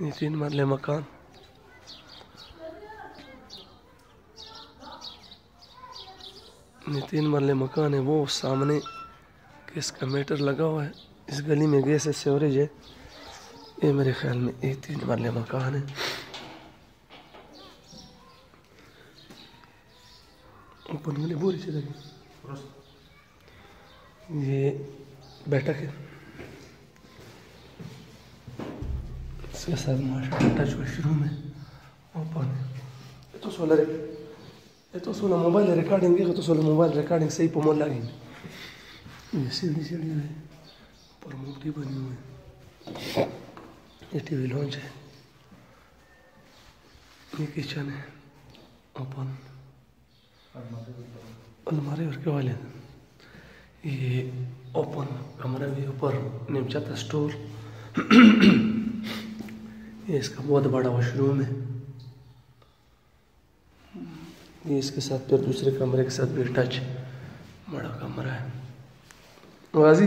یہ تین مرلے مکان۔ یہ تین مرلے مکان ہے، وہ سامنے گیس کا میٹر لگا ہوا ہے۔ اس گلی میں گیس ہے، سیوریج ہے۔ یہ میرے خیال میں یہ تین مرلے مکان ہے۔ اوپن گلی بوری سے لگی یہ بیٹھک ہے۔ اس کے ساتھ ماشاء ٹچ ہوئی شروع میں۔ اوپن یہ تو سولر ہے یہ تو سولا موبائل ریکارڈنگ ہے تو سولا موبائل، ریکارڈنگ صحیح پمول لگیں یہ سیڑھی سیڑھی ہے اوپر موٹی بنی ہوئی ہے۔ یہ ٹی وی لانچ ہے۔ یہ کچن ہے۔ اوپن الماری اور کے والے یہ اوپن، کمرہ بھی اوپر نیم چاہتا اسٹور یہ اس کا بہت بڑا واش روم ہے۔ یہ اس کے ساتھ پھر دوسرے کمرے کے ساتھ بھی ٹچ، بڑا کمرہ ہے۔ غازی۔